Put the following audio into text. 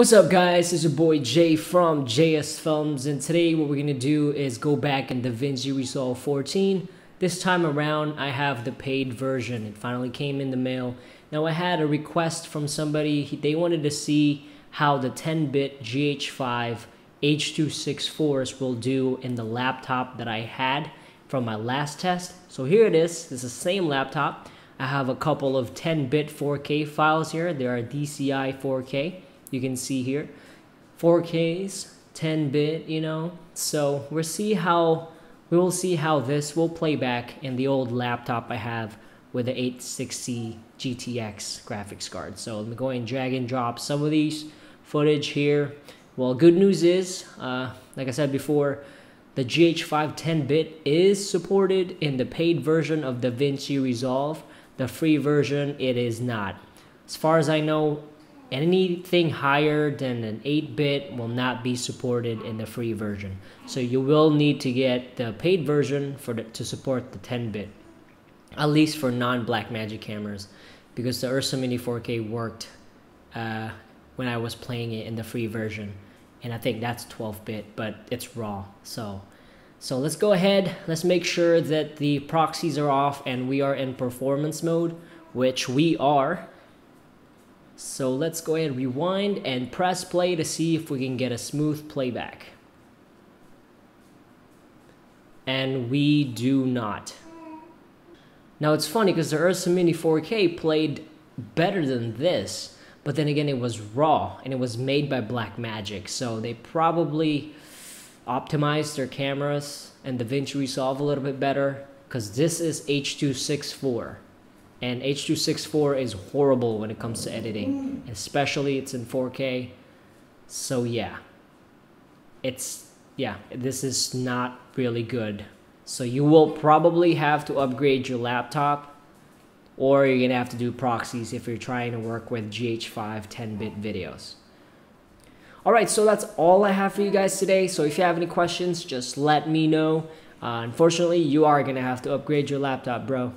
What's up guys, it's your boy Jay from JSFilmz and today what we're to do is go back in DaVinci Resolve 14. This time around I have the paid version, it finally came in the mail. Now I had a request from somebody, they wanted to see how the 10-bit GH5 H.264s will do in the laptop that I had from my last test. So here it is, it's the same laptop. I have a couple of 10-bit 4K files here, they are DCI 4K you can see here. 4Ks 10 bit you know? So we'll see how we will see how this will play back in the old laptop I have with the 860 GTX graphics card. So let I'm going drag and drop some of these footage here. Well good news is uh, like I said before the GH5 10-bit is supported in the paid version of DaVinci Resolve. The free version it is not. As far as I know anything higher than an 8-bit will not be supported in the free version. So you will need to get the paid version for the, to support the 10-bit, at least for non-Blackmagic cameras, because the Ursa Mini 4K worked uh, when I was playing it in the free version, and I think that's 12-bit, but it's raw. So, so let's go ahead. Let's make sure that the proxies are off and we are in performance mode, which we are. So let's go ahead, rewind and press play to see if we can get a smooth playback. And we do not. Now it's funny because the Ursa Mini 4K played better than this, but then again it was raw and it was made by Blackmagic, so they probably optimized their cameras and the DaVinci Resolve a little bit better because this is H.264 and H.264 is horrible when it comes to editing, especially it's in 4K. So yeah, it's yeah, this is not really good. So you will probably have to upgrade your laptop or you're gonna have to do proxies if you're trying to work with GH5 10-bit videos. Alright, so that's all I have for you guys today. So if you have any questions, just let me know. Uh, unfortunately, you are gonna have to upgrade your laptop, bro.